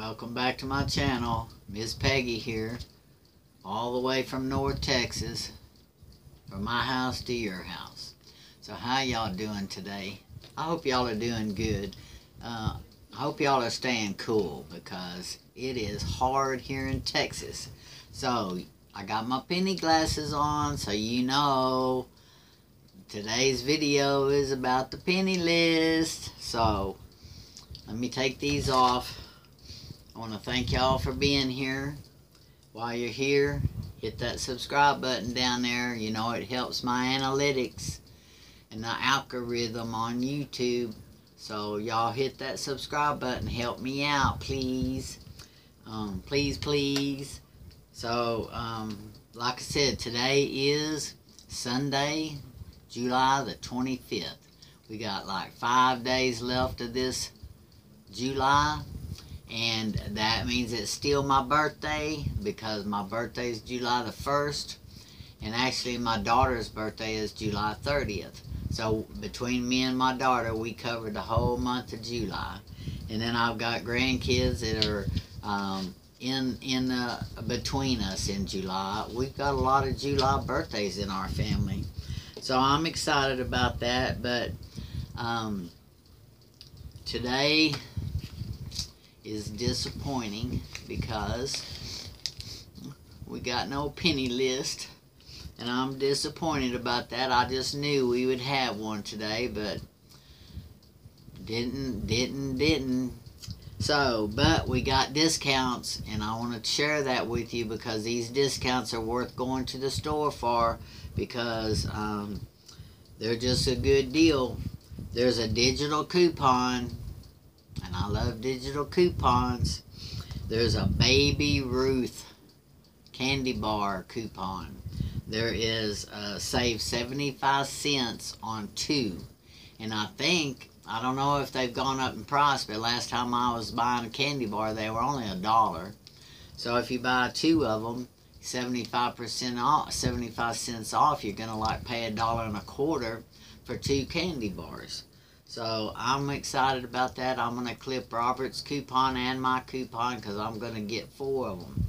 Welcome back to my channel. Miss Peggy here, all the way from North Texas, from my house to your house. So how y'all doing today? I hope y'all are doing good. Uh, I hope y'all are staying cool because it is hard here in Texas. So I got my penny glasses on so you know today's video is about the penny list. So let me take these off. I want to thank y'all for being here. While you're here, hit that subscribe button down there. You know, it helps my analytics and the algorithm on YouTube. So y'all hit that subscribe button. Help me out, please. Um, please, please. So, um, like I said, today is Sunday, July the 25th. We got like five days left of this July and that means it's still my birthday because my birthday is July the 1st and actually my daughter's birthday is July 30th so between me and my daughter we covered the whole month of July. And then I've got grandkids that are um, in in uh, between us in July. We've got a lot of July birthdays in our family. So I'm excited about that. But um, today is disappointing because we got no penny list and I'm disappointed about that. I just knew we would have one today, but didn't, didn't, didn't. So, but we got discounts, and I want to share that with you because these discounts are worth going to the store for because um, they're just a good deal. There's a digital coupon and I love digital coupons. There's a Baby Ruth candy bar coupon. There is save 75 cents on two. And I think, I don't know if they've gone up in price, but last time I was buying a candy bar, they were only a dollar. So if you buy two of them, 75% off, 75 cents off, you're going to like pay a dollar and a quarter for two candy bars. So I'm excited about that. I'm going to clip Robert's coupon and my coupon because I'm going to get four of them.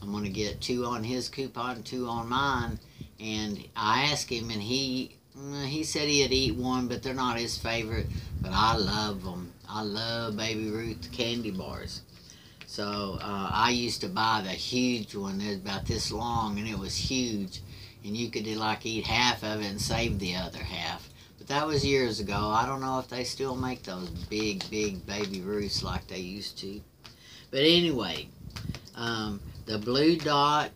I'm going to get two on his coupon, two on mine. And I asked him and he mm, he said he'd eat one, but they're not his favorite. But I love them. I love Baby Ruth candy bars. So uh, I used to buy the huge one. It was about this long and it was huge. And you could like eat half of it and save the other half. That was years ago. I don't know if they still make those big, big baby Ruths like they used to. But anyway, um, the Blue Dot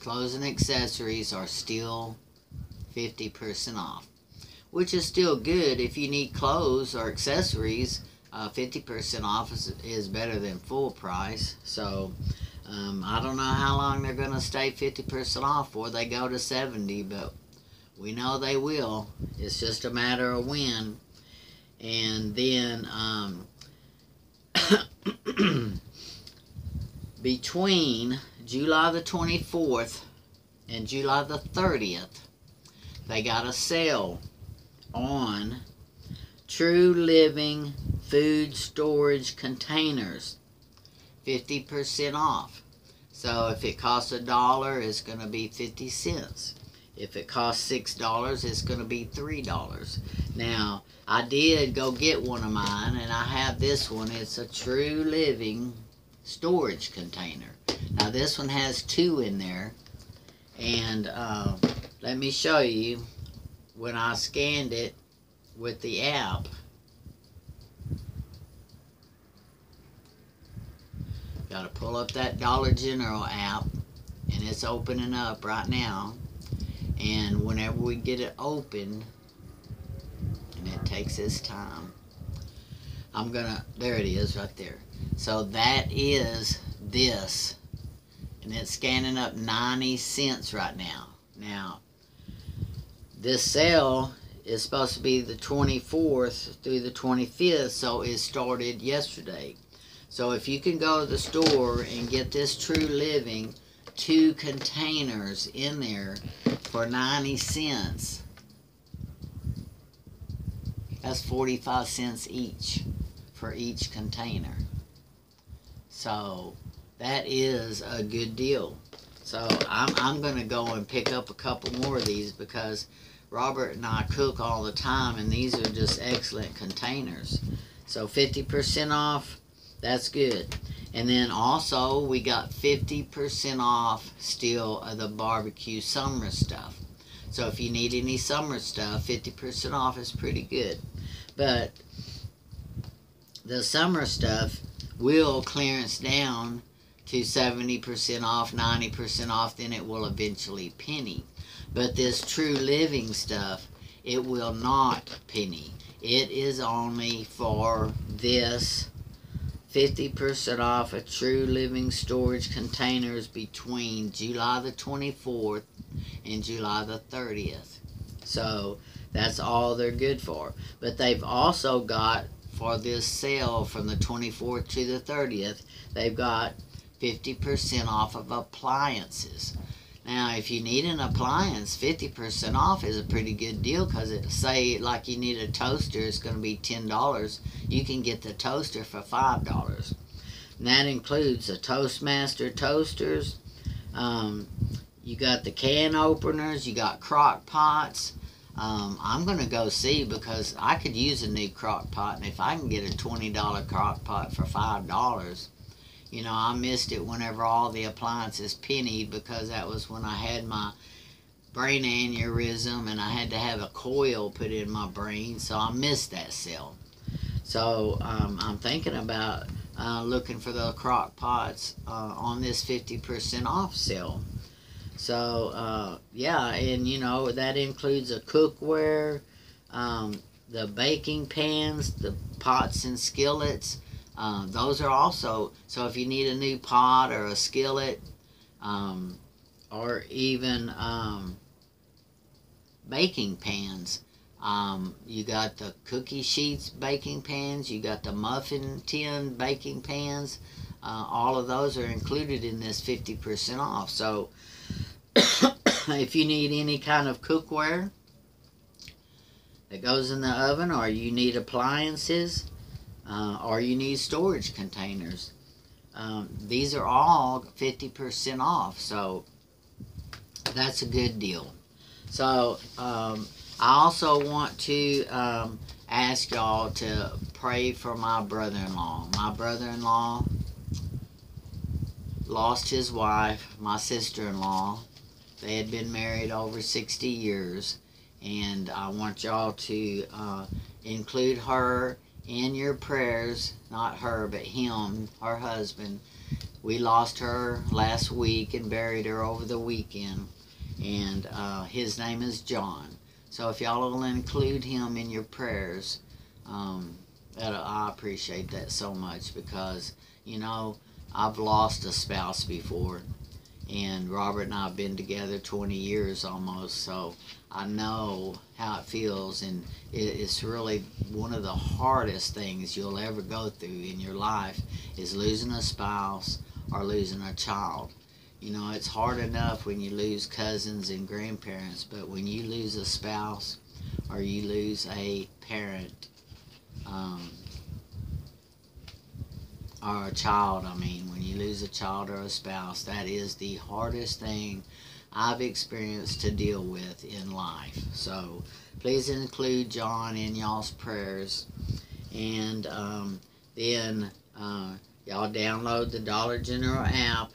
clothes and accessories are still 50% off. Which is still good if you need clothes or accessories. 50% uh, off is, is better than full price. So, um, I don't know how long they're going to stay 50% off or They go to 70 but we know they will. It's just a matter of when. And then um, between July the 24th and July the 30th, they got a sale on True Living food storage containers. 50% off. So if it costs a dollar, it's going to be 50 cents. If it costs $6, it's going to be $3. Now, I did go get one of mine, and I have this one. It's a True Living storage container. Now, this one has two in there. And uh, let me show you when I scanned it with the app. Got to pull up that Dollar General app, and it's opening up right now and whenever we get it open and it takes its time I'm gonna there it is right there. So that is this. And it's scanning up 90 cents right now. Now this sale is supposed to be the 24th through the 25th so it started yesterday. So if you can go to the store and get this True Living two containers in there for 90 cents. That's 45 cents each for each container. So that is a good deal. So I'm, I'm going to go and pick up a couple more of these because Robert and I cook all the time and these are just excellent containers. So 50% off, that's good. And then also we got 50% off still of the barbecue summer stuff. So if you need any summer stuff, 50% off is pretty good. But the summer stuff will clearance down to 70% off, 90% off, then it will eventually penny. But this true living stuff, it will not penny. It is only for this 50% off a true living storage containers between July the 24th and July the 30th. So that's all they're good for. But they've also got for this sale from the 24th to the 30th, they've got 50% off of appliances. Now, if you need an appliance, 50% off is a pretty good deal because it say like you need a toaster, it's going to be $10. You can get the toaster for $5. And that includes the Toastmaster toasters. Um, you got the can openers, you got crock pots. Um, I'm going to go see because I could use a new crock pot, and if I can get a $20 crock pot for $5, you know, I missed it whenever all the appliances pennied because that was when I had my brain aneurysm and I had to have a coil put in my brain, so I missed that sale. So um, I'm thinking about uh, looking for the crock pots uh, on this 50% off sale. So uh, yeah, and you know that includes a cookware, um, the baking pans, the pots and skillets, uh, those are also, so if you need a new pot or a skillet, um, or even um, baking pans, um, you got the cookie sheets baking pans, you got the muffin tin baking pans, uh, all of those are included in this 50% off. So if you need any kind of cookware that goes in the oven or you need appliances, uh, or you need storage containers. Um, these are all 50% off, so that's a good deal. So um, I also want to um, ask y'all to pray for my brother-in-law. My brother-in-law lost his wife, my sister-in-law. They had been married over 60 years, and I want y'all to uh, include her in your prayers, not her, but him, her husband. We lost her last week and buried her over the weekend. And uh, his name is John. So if y'all will include him in your prayers, um, I appreciate that so much because, you know, I've lost a spouse before. And Robert and I have been together 20 years almost. So I know how it feels, and it's really one of the hardest things you'll ever go through in your life is losing a spouse or losing a child. You know, it's hard enough when you lose cousins and grandparents, but when you lose a spouse or you lose a parent um, or a child, I mean, when you lose a child or a spouse, that is the hardest thing I've experienced to deal with in life. So please include John in y'all's prayers. And um, then uh, y'all download the Dollar General app.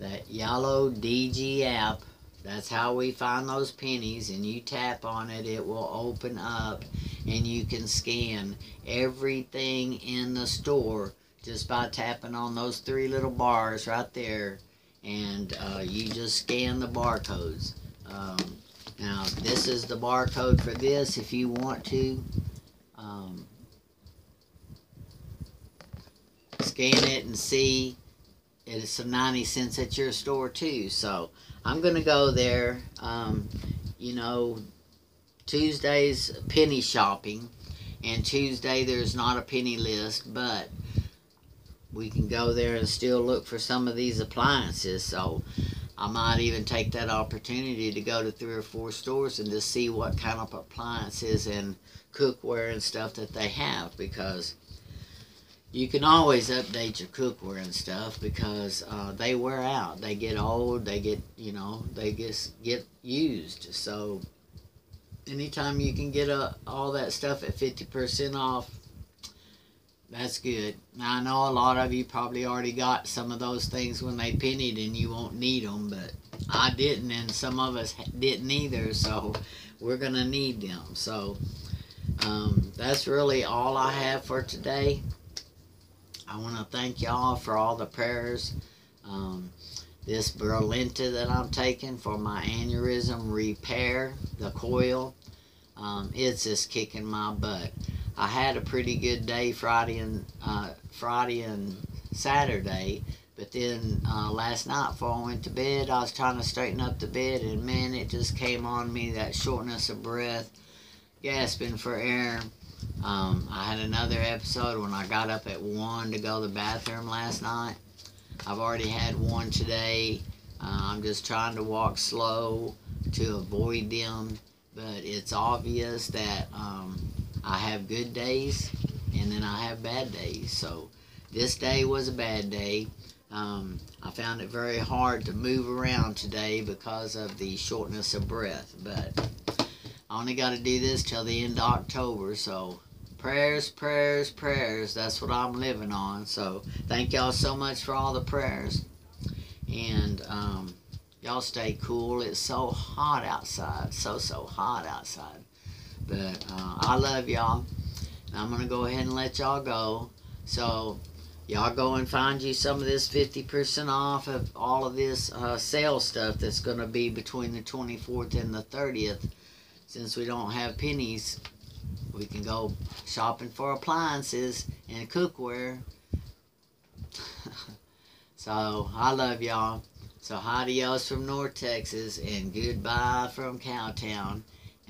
That yellow DG app. That's how we find those pennies. And you tap on it, it will open up. And you can scan everything in the store just by tapping on those three little bars right there and uh, you just scan the barcodes. Um, now this is the barcode for this if you want to. Um, scan it and see it's some 90 cents at your store too. So I'm going to go there. Um, you know, Tuesday's penny shopping and Tuesday there's not a penny list, but we can go there and still look for some of these appliances. So I might even take that opportunity to go to three or four stores and just see what kind of appliances and cookware and stuff that they have because you can always update your cookware and stuff because uh, they wear out. They get old. They get you know they get get used. So anytime you can get a, all that stuff at fifty percent off, that's good. I know a lot of you probably already got some of those things when they pennied and you won't need them, but I didn't, and some of us didn't either. So we're gonna need them. So um, that's really all I have for today. I want to thank y'all for all the prayers. Um, this Brilinta that I'm taking for my aneurysm repair, the coil, um, it's just kicking my butt. I had a pretty good day Friday and uh, Friday and Saturday, but then uh, last night before I went to bed, I was trying to straighten up the bed, and man, it just came on me that shortness of breath, gasping for air. Um, I had another episode when I got up at 1 to go to the bathroom last night. I've already had one today. Uh, I'm just trying to walk slow to avoid them, but it's obvious that um, I have good days and then I have bad days. So this day was a bad day. Um, I found it very hard to move around today because of the shortness of breath, but I only got to do this till the end of October, so prayers, prayers, prayers. That's what I'm living on. So thank y'all so much for all the prayers. And um, y'all stay cool. It's so hot outside. So, so hot outside. But uh, I love y'all. I'm going to go ahead and let y'all go. So y'all go and find you some of this 50% off of all of this uh, sale stuff that's going to be between the 24th and the 30th since we don't have pennies, we can go shopping for appliances and cookware. so I love y'all. So adios from North Texas and goodbye from Cowtown.